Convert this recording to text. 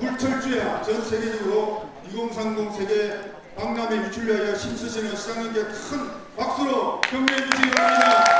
불철주야 전 세계적으로 2030 세계 박람회 유출을 위하여 힘쓰시는 시장님께 큰 박수로 격려해